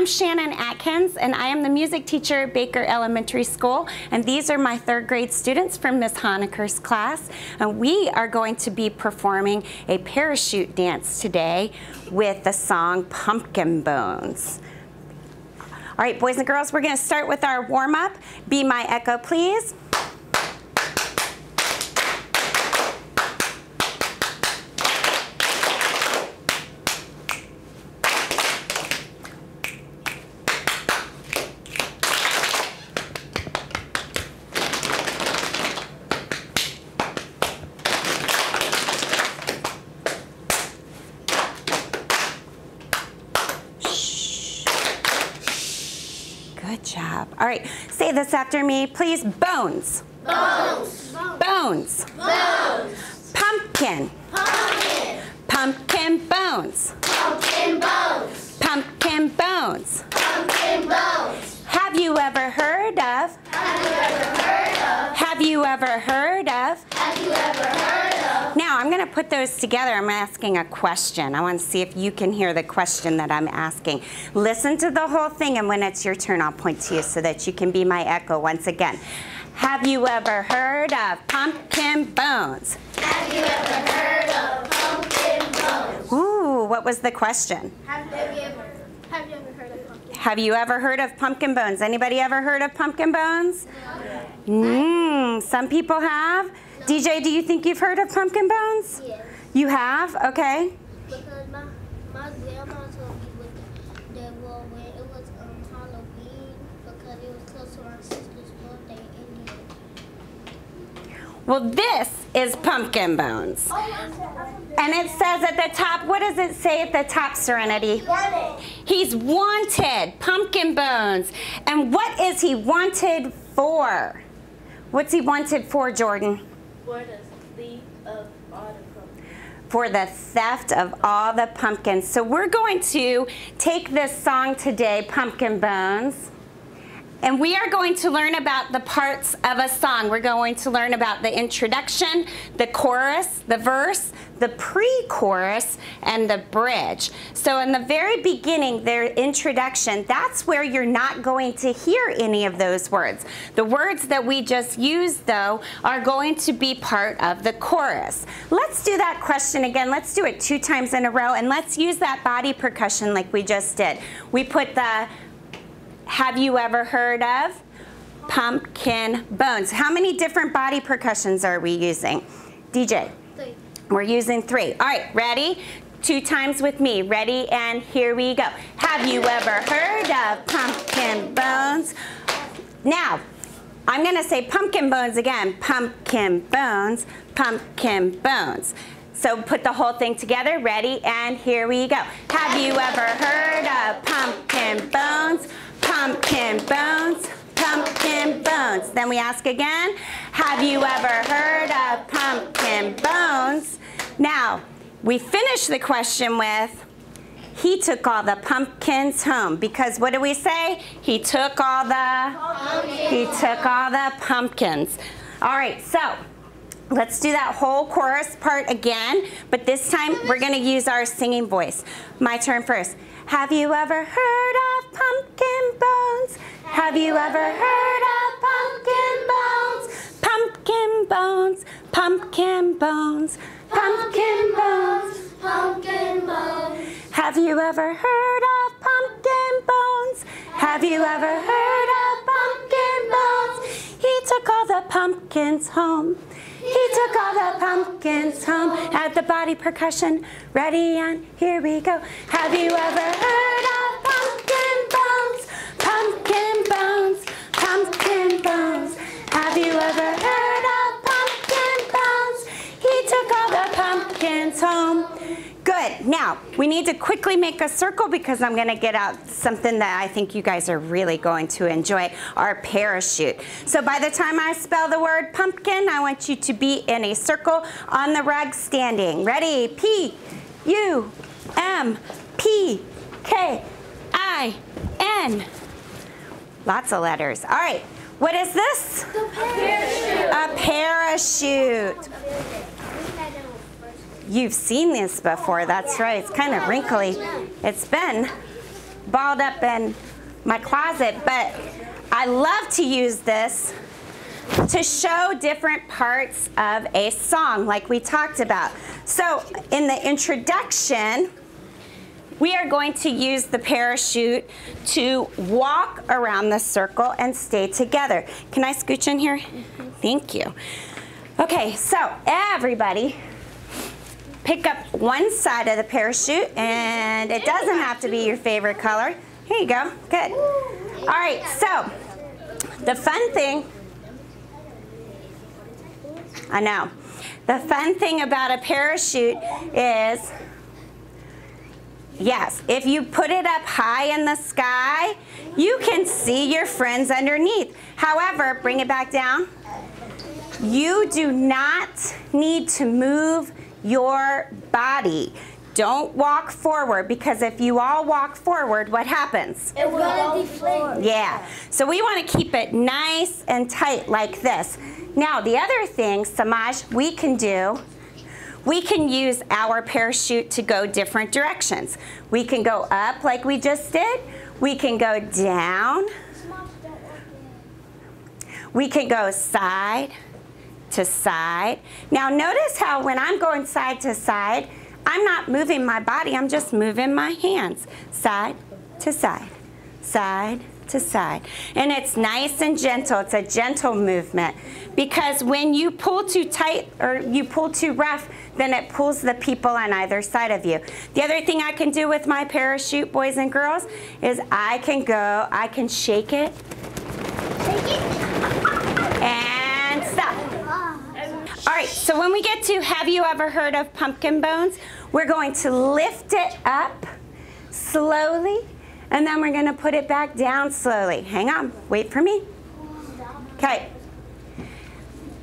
I'm Shannon Atkins, and I am the music teacher at Baker Elementary School. And these are my third grade students from Miss Honeker's class. And we are going to be performing a parachute dance today with the song Pumpkin Bones. All right, boys and girls, we're going to start with our warm up. Be my echo, please. Good job. All right, say this after me, please. Bones. Bones. Bones. Bones. Pumpkin. Pumpkin. Pumpkin bones. Pumpkin bones. Pumpkin bones. Pumpkin bones. Have you ever heard of? Have you ever heard of? Have you ever heard of? Have you ever heard of? Going to put those together. I'm asking a question. I want to see if you can hear the question that I'm asking. Listen to the whole thing, and when it's your turn, I'll point to you so that you can be my echo once again. Have you ever heard of pumpkin bones? Have you ever heard of pumpkin bones? Ooh, what was the question? Have you ever have you ever heard of pumpkin? Have you ever heard of pumpkin bones? Anybody ever heard of pumpkin bones? Mmm, some people have. DJ, do you think you've heard of pumpkin bones? Yes. You have? Okay. Because my my grandma told me with the well when it was um Halloween because it was close to my sister's birthday. Well, this is pumpkin bones. And it says at the top, what does it say at the top, Serenity? He's wanted, pumpkin bones. And what is he wanted for? What's he wanted for, Jordan? For the thief of all the pumpkins. For the theft of all the pumpkins. So we're going to take this song today, Pumpkin Bones. And we are going to learn about the parts of a song. We're going to learn about the introduction, the chorus, the verse, the pre-chorus, and the bridge. So in the very beginning, their introduction, that's where you're not going to hear any of those words. The words that we just used, though, are going to be part of the chorus. Let's do that question again. Let's do it two times in a row, and let's use that body percussion like we just did. We put the have you ever heard of? Pumpkin bones. How many different body percussions are we using? DJ, Three. we're using three. All right, ready? Two times with me. Ready? And here we go. Have you ever heard of pumpkin bones? Now, I'm going to say pumpkin bones again. Pumpkin bones, pumpkin bones. So put the whole thing together. Ready? And here we go. Have you ever heard of pumpkin bones? Pumpkin bones, pumpkin bones. Then we ask again, have you ever heard of pumpkin bones? Now, we finish the question with, he took all the pumpkins home because what do we say? He took all the he took all the pumpkins. All right, so let's do that whole chorus part again, but this time we're to use our singing voice. My turn first. Have you ever heard of pumpkin bones? Have you ever heard of pumpkin bones? Pumpkin bones, pumpkin bones, pumpkin bones. Pumpkin bones. Have you ever heard of pumpkin bones? Have you ever heard of pumpkin bones? He took all the pumpkins home. He took all the pumpkins home. Add the body percussion. Ready and here we go. Have you ever heard of pumpkin bones? Pumpkin bones, pumpkin bones. Have you ever heard of pumpkin bones? He took all the pumpkins home. Now, we need to quickly make a circle because I'm going to get out something that I think you guys are really going to enjoy, our parachute. So by the time I spell the word pumpkin, I want you to be in a circle on the rug standing. Ready? P, U, M, P, K, I, N. Lots of letters. All right. What is this? A parachute. You've seen this before, that's right. It's kind of wrinkly. It's been balled up in my closet, but I love to use this to show different parts of a song like we talked about. So in the introduction, we are going to use the parachute to walk around the circle and stay together. Can I scooch in here? Mm-hmm. Thank you. Okay, so everybody pick up one side of the parachute and it doesn't have to be your favorite color. Here you go, good. All right, so the fun thing, I know, the fun thing about a parachute is Yes, if you put it up high in the sky, you can see your friends underneath. However, bring it back down. You do not need to move your body. Don't walk forward because if you all walk forward, what happens? It will deflate. Yeah, so we want to keep it nice and tight like this. Now, the other thing, Samaj, we can do we can use our parachute to go different directions. We can go up like we just did. We can go down. We can go side to side. Now notice how when I'm going side to side, I'm not moving my body, I'm just moving my hands. Side to side, side to side. And it's nice and gentle. It's a gentle movement because when you pull too tight or you pull too rough, then it pulls the people on either side of you. The other thing I can do with my parachute, boys and girls, is I can go, I can shake it. And stop. All right, so when we get to have you ever heard of pumpkin bones, we're going to lift it up slowly and then we're gonna put it back down slowly. Hang on, wait for me. Okay.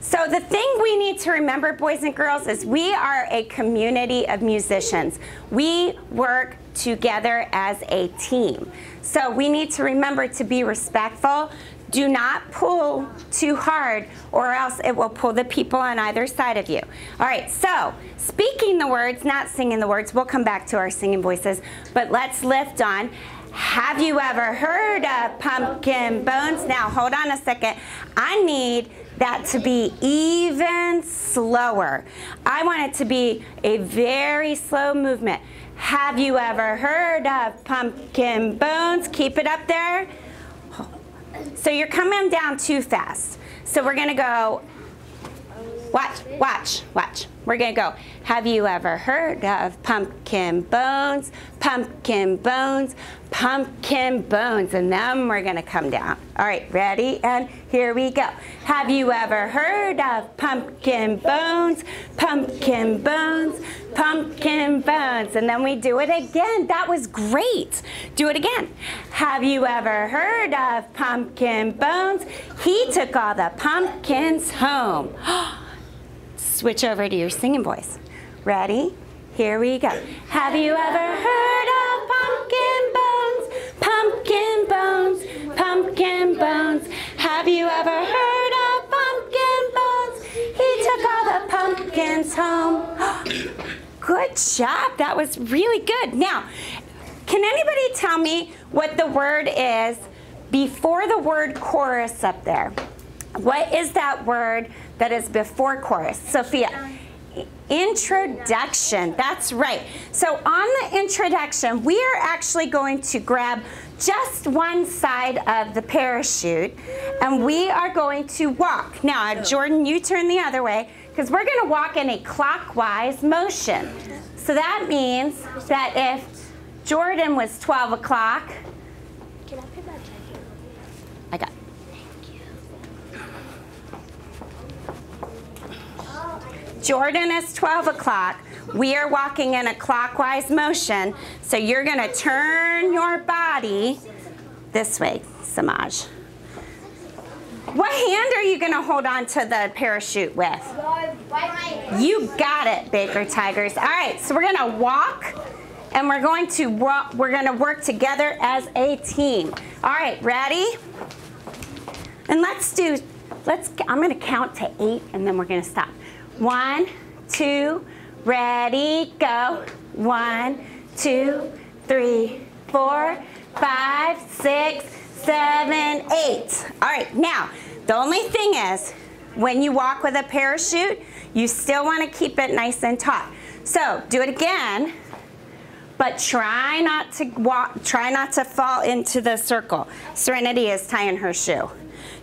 So the thing we need to remember, boys and girls, is we are a community of musicians. We work together as a team. So we need to remember to be respectful. Do not pull too hard or else it will pull the people on either side of you. All right, so speaking the words, not singing the words, we'll come back to our singing voices, but let's lift on. Have you ever heard of pumpkin bones? Now, hold on a second. I need that to be even slower. I want it to be a very slow movement. Have you ever heard of pumpkin bones? Keep it up there. So you're coming down too fast. So we're gonna go, watch, watch, watch. We're gonna go, have you ever heard of pumpkin bones? Pumpkin bones, pumpkin bones, and then we're gonna come down. All right, ready? And here we go. Have you ever heard of pumpkin bones? Pumpkin bones, pumpkin bones. And then we do it again. That was great. Do it again. Have you ever heard of pumpkin bones? He took all the pumpkins home. Switch over to your singing voice. Ready? Here we go. Have you ever heard of pumpkin bones? Pumpkin bones, pumpkin bones. Have you ever heard of pumpkin bones? He took all the pumpkins home. Good job. That was really good. Now, can anybody tell me what the word is before the word chorus up there? What is that word that is before chorus? Sophia. Introduction, that's right. So on the introduction, we are actually going to grab just one side of the parachute and we are going to walk. Now, Jordan, you turn the other way because we're going to walk in a clockwise motion. So that means that if Jordan was 12 o'clock, Can I put my jacket I got Jordan is 12 o'clock. We are walking in a clockwise motion. So you're going to turn your body this way, Samaj. What hand are you going to hold on to the parachute with? You got it, Baker Tigers. All right, so we're going to walk and we're going to walk, we're going to work together as a team. All right, ready? And let's do, let's, I'm going to count to eight and then we're going to stop. One, two, ready, go. One, two, three, four, five, six, seven, eight. All right, now, the only thing is, when you walk with a parachute, you still want to keep it nice and taut. So do it again, but try not to walk, try not to fall into the circle. Serenity is tying her shoe.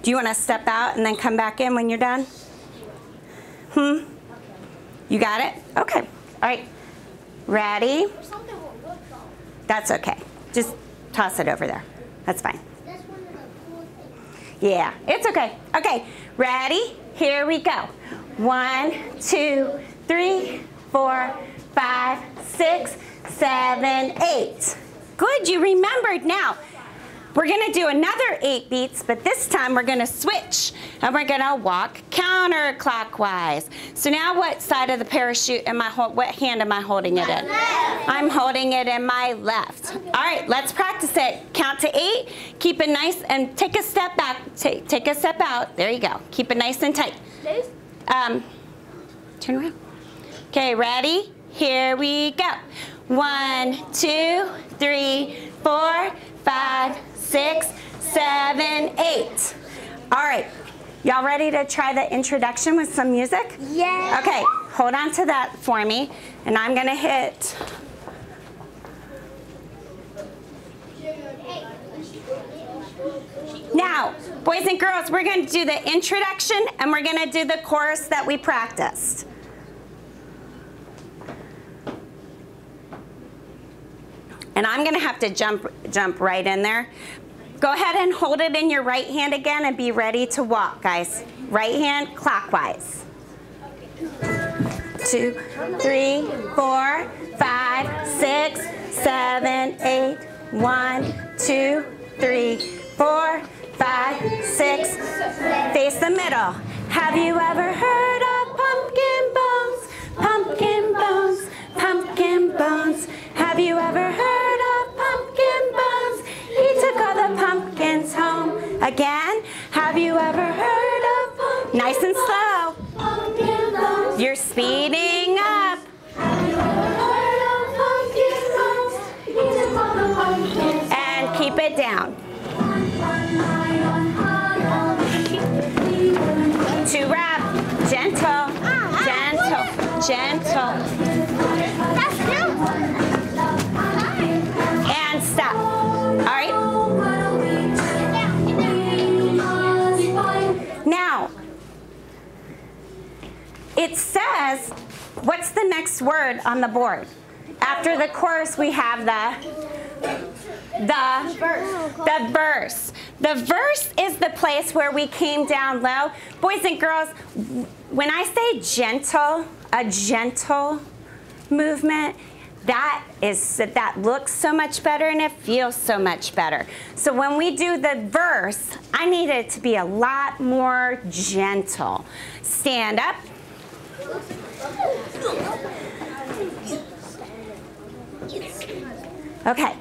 Do you want to step out and then come back in when you're done? Hmm? You got it? Okay. All right. Ready? Something will work though. That's okay. Just toss it over there. That's fine. That's one of the cool things. Yeah, it's okay. Okay, ready? Here we go. One, two, three, four, five, six, seven, eight. Good, you remembered. Now, we're gonna do another eight beats, but this time we're gonna switch and we're gonna walk counterclockwise. So now what side of the parachute am I, what hand am I holding it in? I'm holding it in my left. All right, let's practice it. Count to eight, keep it nice and take a step back, take, take a step out. There you go. Keep it nice and tight. Um, turn around. Okay, ready? Here we go. One, two, three, four, six, seven, eight. All right, y'all ready to try the introduction with some music? Yeah. Okay, hold on to that for me, and I'm gonna hit. Now, boys and girls, we're gonna do the introduction and we're gonna do the chorus that we practiced. And I'm gonna have to jump, jump right in there. Go ahead and hold it in your right hand again and be ready to walk, guys. Right hand clockwise. Two, three, four, five, six, seven, eight. One, two, three, four, five, six. Face the middle. Have you ever heard of pumpkin bones? Pumpkin bones, pumpkin bones. Have you ever heard Again, have you ever heard of pumpkin Nice and slow. Pumpkin. You're speeding up. And keep it down. Two rap. Gentle. Gentle. Gentle. It says, what's the next word on the board? After the chorus, we have the the the verse. The verse is the place where we came down low. Boys and girls, when I say gentle, a gentle movement, that is that looks so much better and it feels so much better. So when we do the verse, I need it to be a lot more gentle. Stand up. Okay.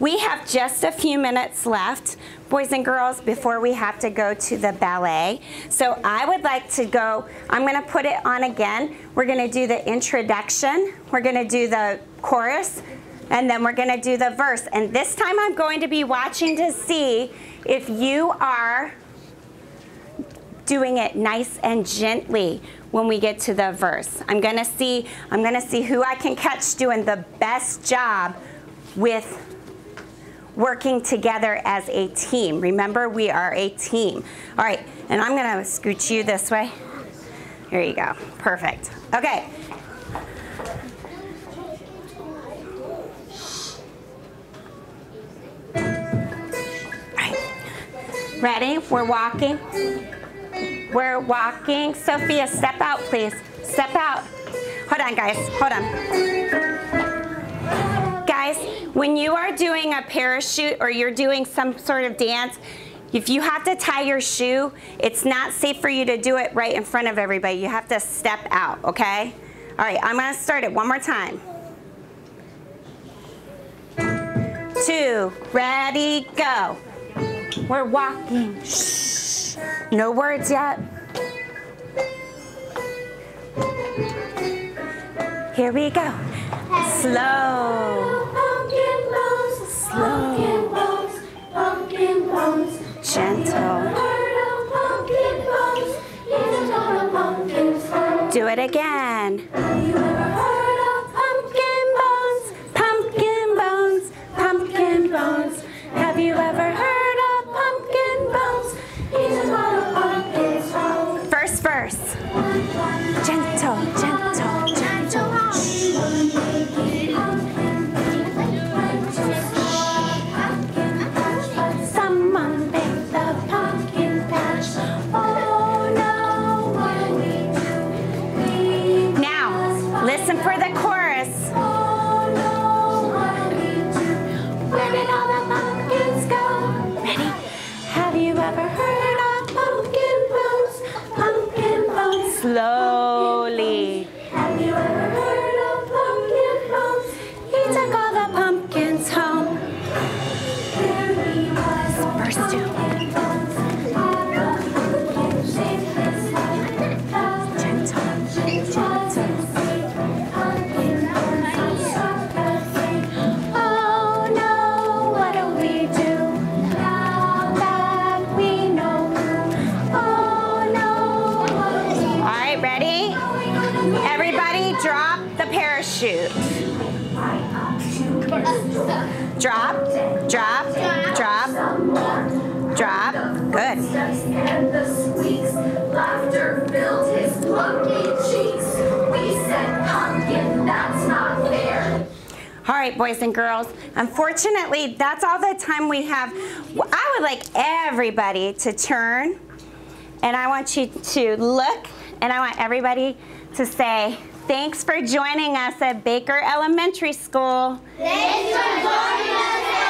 We have just a few minutes left, boys and girls, before we have to go to the ballet. So I would like to go, I'm going to put it on again. We're going to do the introduction, we're going to do the chorus, and then we're going to do the verse. And this time I'm going to be watching to see if you are doing it nice and gently when we get to the verse. I'm to see I'm to see who I can catch doing the best job with working together as a team. Remember, we are a team. All right, and I'm going to scoot you this way. Here you go. Perfect. Okay. All right. Ready? We're walking. We're walking. Sophia, step out, please. Step out. Hold on, guys. Hold on. Guys, when you are doing a parachute or you're doing some sort of dance, if you have to tie your shoe, it's not safe for you to do it right in front of everybody. You have to step out, okay? All right, I'm gonna start it one more time. Two, ready, go. We're walking. Shh. No words yet. Here we go. Slow. Pumpkin slow. Pumpkin pumpkin. Gentle. Do it again. All right, boys and girls, unfortunately, that's all the time we have. I would like everybody to turn, and I want you to look, and I want everybody to say, thanks for joining us at Baker Elementary School. Thanks for joining us